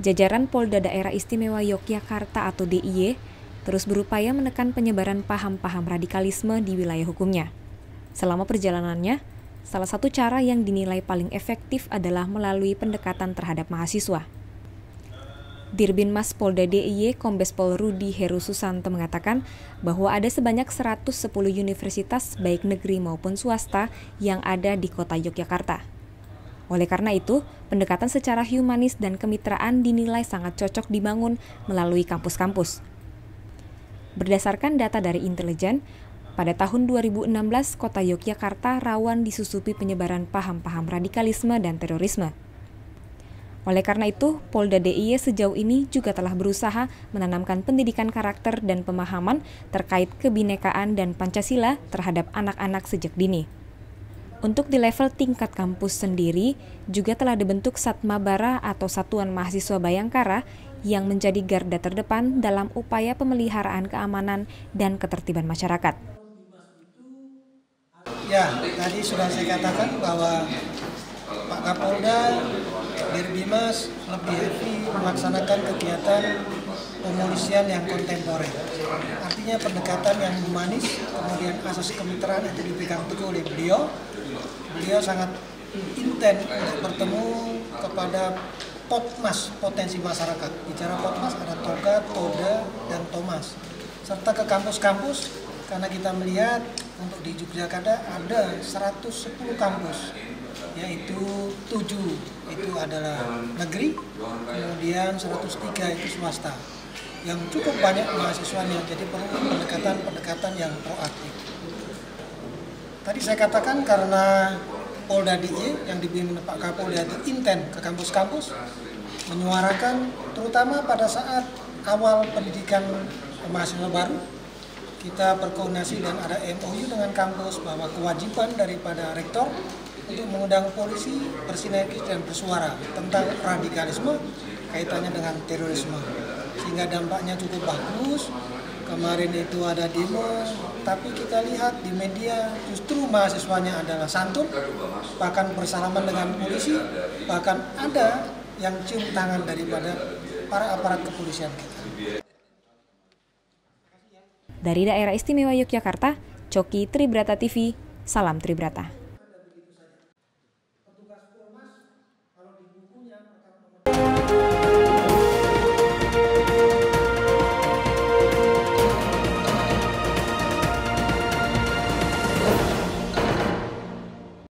jajaran Polda Daerah Istimewa Yogyakarta atau DIY terus berupaya menekan penyebaran paham-paham radikalisme di wilayah hukumnya. Selama perjalanannya, salah satu cara yang dinilai paling efektif adalah melalui pendekatan terhadap mahasiswa. Dirbin Mas Polda DIY Kombes Pol Rudi Heru Susanto mengatakan bahwa ada sebanyak 110 universitas baik negeri maupun swasta yang ada di kota Yogyakarta. Oleh karena itu, pendekatan secara humanis dan kemitraan dinilai sangat cocok dibangun melalui kampus-kampus. Berdasarkan data dari intelijen, pada tahun 2016 kota Yogyakarta rawan disusupi penyebaran paham-paham radikalisme dan terorisme. Oleh karena itu, Polda DIY sejauh ini juga telah berusaha menanamkan pendidikan karakter dan pemahaman terkait kebinekaan dan Pancasila terhadap anak-anak sejak dini. Untuk di level tingkat kampus sendiri, juga telah dibentuk Satmabara atau Satuan Mahasiswa Bayangkara yang menjadi garda terdepan dalam upaya pemeliharaan keamanan dan ketertiban masyarakat. Ya, tadi sudah saya katakan bahwa Pak Kapolda Dirbimas lebih melaksanakan kegiatan pemolisian yang kontemporer. Artinya pendekatan yang humanis, kemudian asas kemitraan itu dipegang teguh oleh beliau. Beliau sangat intens untuk bertemu kepada potmas potensi masyarakat. Bicara potmas ada Toga, Toda, dan Thomas. Serta ke kampus-kampus karena kita melihat untuk di Yogyakarta ada 110 kampus yaitu 7 itu adalah negeri, kemudian 103 itu swasta yang cukup banyak mahasiswanya, jadi perlu pendekatan-pendekatan yang proaktif. Tadi saya katakan karena Polda DIY yang dipimpin Pak Kapolda itu intent ke kampus-kampus menyuarakan terutama pada saat awal pendidikan mahasiswa baru kita berkoordinasi dan ada MOU dengan kampus bahwa kewajiban daripada rektor untuk mengundang polisi bersinergis dan bersuara tentang radikalisme kaitannya dengan terorisme sehingga dampaknya cukup bagus. Kemarin itu ada demo, tapi kita lihat di media justru mahasiswanya adalah santun, bahkan bersalaman dengan polisi, bahkan ada yang cium tangan daripada para aparat kepolisian kita. Dari daerah istimewa Yogyakarta, Coki Tribrata TV, salam Tribrata.